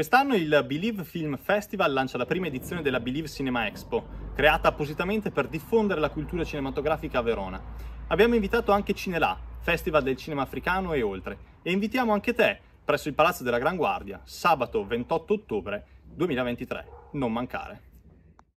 Quest'anno il Believe Film Festival lancia la prima edizione della Believe Cinema Expo, creata appositamente per diffondere la cultura cinematografica a Verona. Abbiamo invitato anche Cinelà, Festival del cinema africano e oltre, e invitiamo anche te presso il Palazzo della Gran Guardia, sabato 28 ottobre 2023. Non mancare.